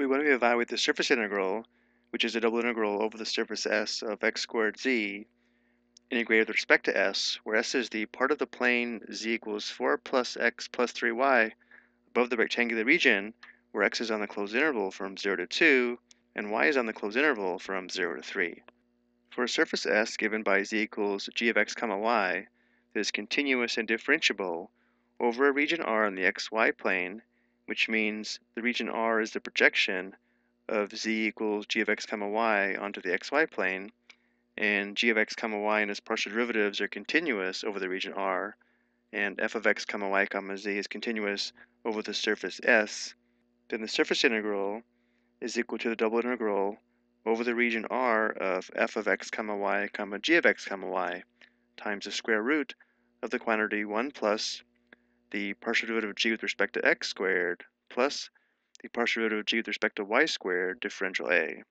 we want to evaluate the surface integral, which is a double integral over the surface S of x squared z, integrated with respect to S, where S is the part of the plane z equals 4 plus x plus 3y above the rectangular region, where x is on the closed interval from 0 to 2, and y is on the closed interval from 0 to 3. For a surface S given by z equals g of x comma y that is continuous and differentiable over a region R on the xy plane, which means the region R is the projection of z equals g of x comma y onto the xy plane, and g of x comma y and its partial derivatives are continuous over the region R, and f of x comma y comma z is continuous over the surface S, then the surface integral is equal to the double integral over the region R of f of x comma y comma g of x comma y times the square root of the quantity 1 plus the partial derivative of g with respect to x squared plus the partial derivative of g with respect to y squared differential a.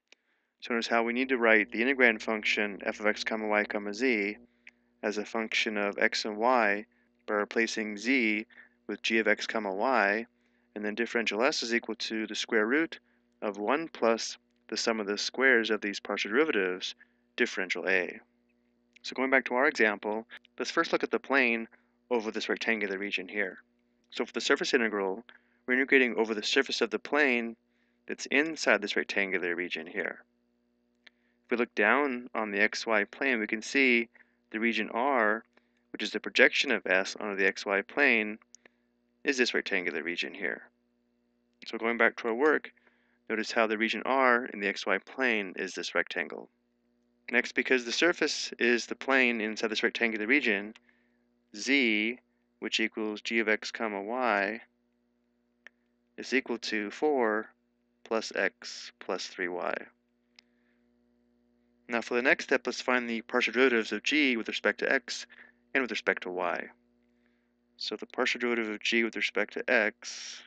So notice how we need to write the integrand function f of x comma y comma z as a function of x and y by replacing z with g of x comma y, and then differential s is equal to the square root of 1 plus the sum of the squares of these partial derivatives, differential a. So going back to our example, let's first look at the plane over this rectangular region here. So for the surface integral, we're integrating over the surface of the plane that's inside this rectangular region here. If we look down on the xy plane, we can see the region R, which is the projection of S onto the xy plane, is this rectangular region here. So going back to our work, notice how the region R in the xy plane is this rectangle. Next, because the surface is the plane inside this rectangular region, z, which equals g of x comma y, is equal to 4 plus x plus 3y. Now for the next step, let's find the partial derivatives of g with respect to x and with respect to y. So the partial derivative of g with respect to x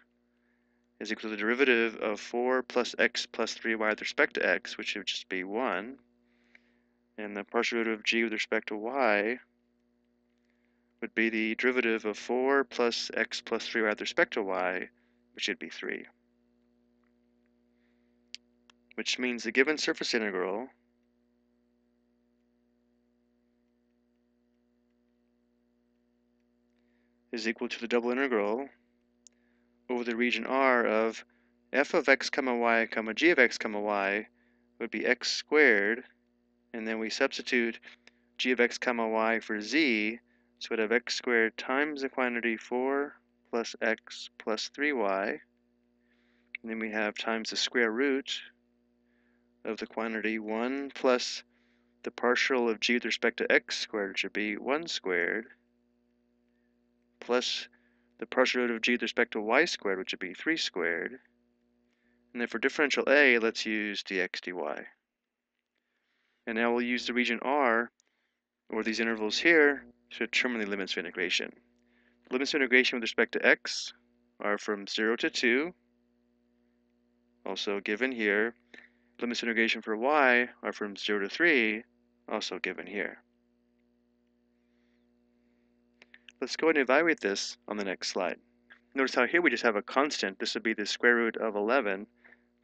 is equal to the derivative of 4 plus x plus 3y with respect to x, which would just be 1. And the partial derivative of g with respect to y would be the derivative of 4 plus x plus 3y with respect to y, which would be 3. Which means the given surface integral is equal to the double integral over the region R of f of x comma y comma g of x comma y would be x squared, and then we substitute g of x comma y for z, so we'd have x squared times the quantity 4 plus x plus 3y. And then we have times the square root of the quantity 1 plus the partial of g with respect to x squared, which would be 1 squared, plus the partial derivative of g with respect to y squared, which would be 3 squared. And then for differential a, let's use dx dy. And now we'll use the region R, or these intervals here, to determine the limits of integration. Limits of integration with respect to x are from 0 to 2, also given here. Limits of integration for y are from 0 to 3, also given here. Let's go ahead and evaluate this on the next slide. Notice how here we just have a constant. This would be the square root of 11.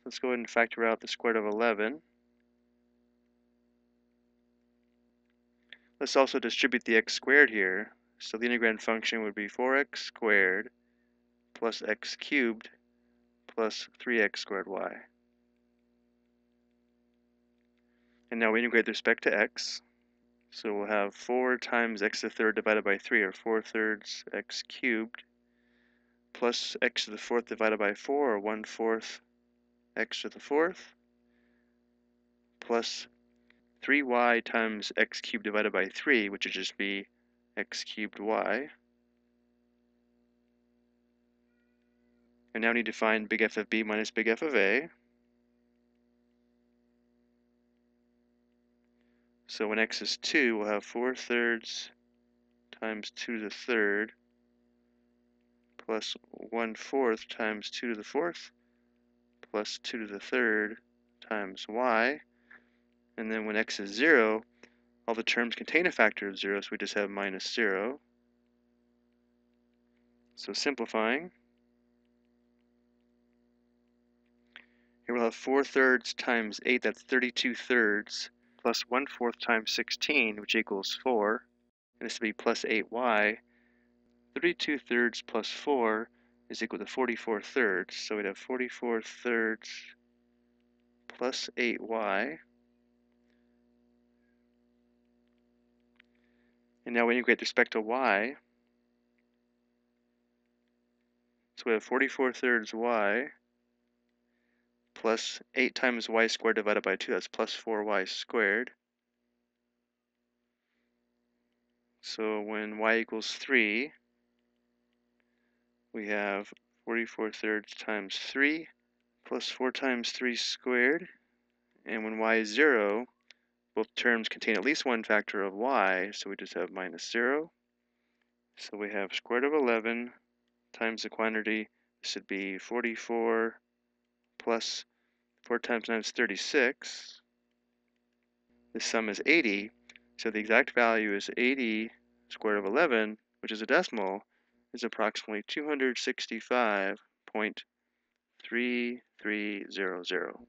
Let's go ahead and factor out the square root of 11. Let's also distribute the x squared here. So the integrand function would be 4x squared plus x cubed plus 3x squared y. And now we integrate with respect to x. So we'll have 4 times x to the third divided by 3, or 4 thirds x cubed, plus x to the fourth divided by 4, or 1 fourth x to the fourth, plus 3y times x cubed divided by 3, which would just be x cubed y. And now we need to find big F of b minus big F of a. So when x is 2, we'll have 4 thirds times 2 to the third plus 1 fourth times 2 to the fourth plus 2 to the third times y. And then when x is 0, all the terms contain a factor of 0, so we just have minus 0. So simplifying, Here we'll have 4 thirds times 8, that's 32 thirds, plus 1 fourth times 16, which equals 4. And this would be plus 8y. 32 thirds plus 4 is equal to 44 thirds. So we'd have 44 thirds plus 8y. And now we integrate respect to y. So we have 44 thirds y plus 8 times y squared divided by 2, that's plus 4y squared. So when y equals 3, we have 44 thirds times 3 plus 4 times 3 squared. And when y is 0, both terms contain at least one factor of y, so we just have minus 0. So we have square root of 11 times the quantity. This would be 44 plus 4 times 9 is 36. The sum is 80, so the exact value is 80 square root of 11, which is a decimal, is approximately 265.3300.